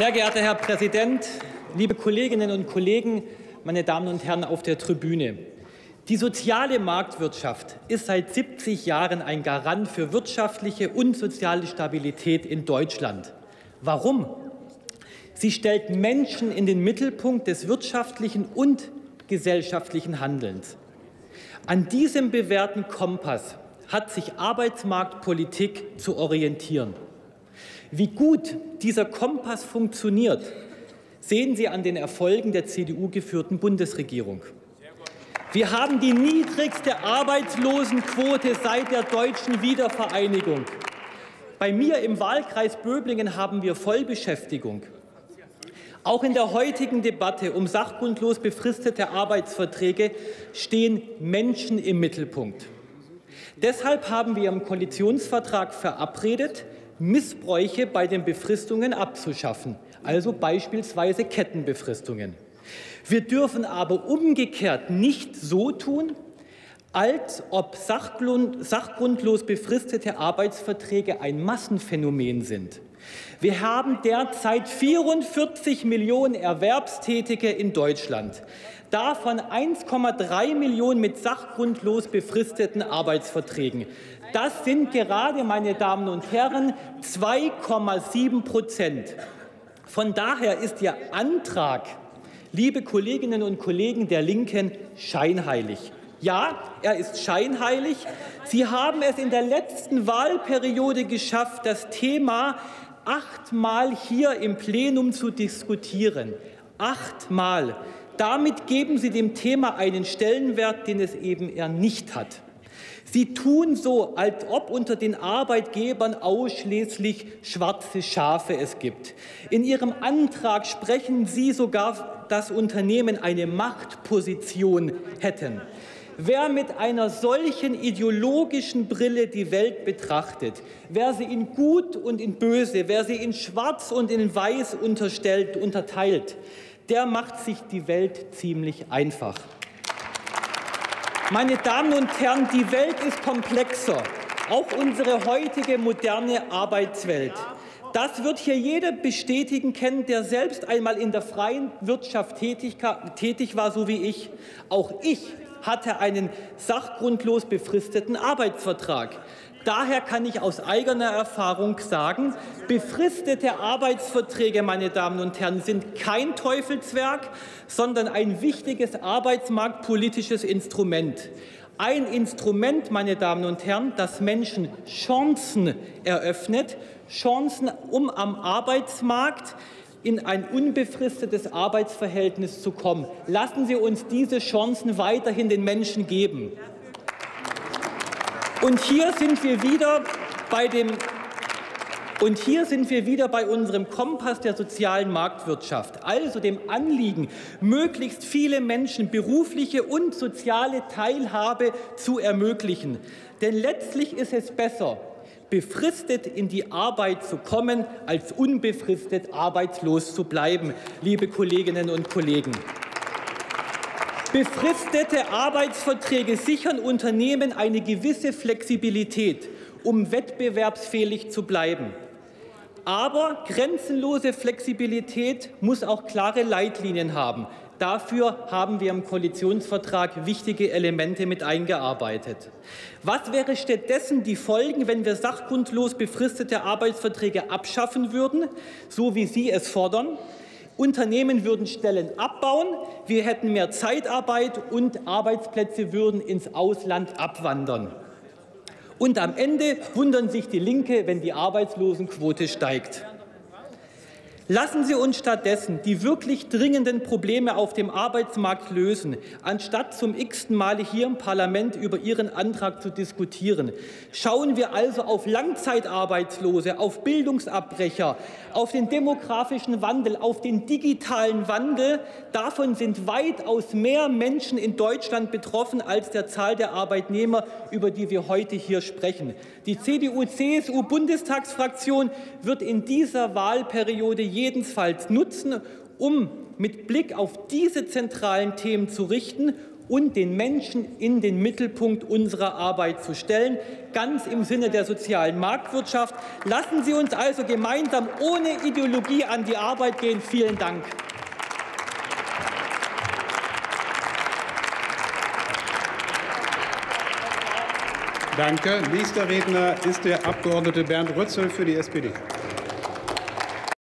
Sehr geehrter Herr Präsident, liebe Kolleginnen und Kollegen, meine Damen und Herren auf der Tribüne! Die soziale Marktwirtschaft ist seit 70 Jahren ein Garant für wirtschaftliche und soziale Stabilität in Deutschland. Warum? Sie stellt Menschen in den Mittelpunkt des wirtschaftlichen und gesellschaftlichen Handelns. An diesem bewährten Kompass hat sich Arbeitsmarktpolitik zu orientieren. Wie gut dieser Kompass funktioniert, sehen Sie an den Erfolgen der CDU-geführten Bundesregierung. Wir haben die niedrigste Arbeitslosenquote seit der deutschen Wiedervereinigung. Bei mir im Wahlkreis Böblingen haben wir Vollbeschäftigung. Auch in der heutigen Debatte um sachgrundlos befristete Arbeitsverträge stehen Menschen im Mittelpunkt. Deshalb haben wir im Koalitionsvertrag verabredet, Missbräuche bei den Befristungen abzuschaffen, also beispielsweise Kettenbefristungen. Wir dürfen aber umgekehrt nicht so tun, als ob sachgrundlos befristete Arbeitsverträge ein Massenphänomen sind. Wir haben derzeit 44 Millionen Erwerbstätige in Deutschland, davon 1,3 Millionen mit sachgrundlos befristeten Arbeitsverträgen. Das sind gerade, meine Damen und Herren, 2,7 Prozent. Von daher ist Ihr Antrag liebe Kolleginnen und Kollegen der Linken, scheinheilig. Ja, er ist scheinheilig. Sie haben es in der letzten Wahlperiode geschafft, das Thema achtmal hier im Plenum zu diskutieren. Achtmal. Damit geben Sie dem Thema einen Stellenwert, den es eben eher nicht hat. Sie tun so, als ob unter den Arbeitgebern ausschließlich schwarze Schafe es gibt. In Ihrem Antrag sprechen Sie sogar, dass Unternehmen eine Machtposition hätten. Wer mit einer solchen ideologischen Brille die Welt betrachtet, wer sie in Gut und in Böse, wer sie in Schwarz und in Weiß unterstellt, unterteilt, der macht sich die Welt ziemlich einfach. Meine Damen und Herren, die Welt ist komplexer, auch unsere heutige moderne Arbeitswelt. Das wird hier jeder bestätigen kennen, der selbst einmal in der freien Wirtschaft tätig war, so wie ich. Auch ich hatte einen sachgrundlos befristeten Arbeitsvertrag. Daher kann ich aus eigener Erfahrung sagen, befristete Arbeitsverträge, meine Damen und Herren, sind kein Teufelswerk, sondern ein wichtiges arbeitsmarktpolitisches Instrument. Ein Instrument, meine Damen und Herren, das Menschen Chancen eröffnet, Chancen, um am Arbeitsmarkt in ein unbefristetes Arbeitsverhältnis zu kommen. Lassen Sie uns diese Chancen weiterhin den Menschen geben. Und hier sind wir wieder bei dem und hier sind wir wieder bei unserem Kompass der sozialen Marktwirtschaft, also dem Anliegen, möglichst viele Menschen berufliche und soziale Teilhabe zu ermöglichen. Denn letztlich ist es besser, befristet in die Arbeit zu kommen, als unbefristet arbeitslos zu bleiben, liebe Kolleginnen und Kollegen. Befristete Arbeitsverträge sichern Unternehmen eine gewisse Flexibilität, um wettbewerbsfähig zu bleiben. Aber grenzenlose Flexibilität muss auch klare Leitlinien haben. Dafür haben wir im Koalitionsvertrag wichtige Elemente mit eingearbeitet. Was wäre stattdessen die Folgen, wenn wir sachgrundlos befristete Arbeitsverträge abschaffen würden, so wie Sie es fordern? Unternehmen würden Stellen abbauen, wir hätten mehr Zeitarbeit und Arbeitsplätze würden ins Ausland abwandern. Und am Ende wundern sich die Linke, wenn die Arbeitslosenquote steigt. Lassen Sie uns stattdessen die wirklich dringenden Probleme auf dem Arbeitsmarkt lösen, anstatt zum x-ten Male hier im Parlament über Ihren Antrag zu diskutieren. Schauen wir also auf Langzeitarbeitslose, auf Bildungsabbrecher, auf den demografischen Wandel, auf den digitalen Wandel. Davon sind weitaus mehr Menschen in Deutschland betroffen als der Zahl der Arbeitnehmer, über die wir heute hier sprechen. Die CDU-CSU-Bundestagsfraktion wird in dieser Wahlperiode jedenfalls nutzen, um mit Blick auf diese zentralen Themen zu richten und den Menschen in den Mittelpunkt unserer Arbeit zu stellen, ganz im Sinne der sozialen Marktwirtschaft. Lassen Sie uns also gemeinsam ohne Ideologie an die Arbeit gehen. Vielen Dank. Danke. Nächster Redner ist der Abgeordnete Bernd Rötzel für die SPD.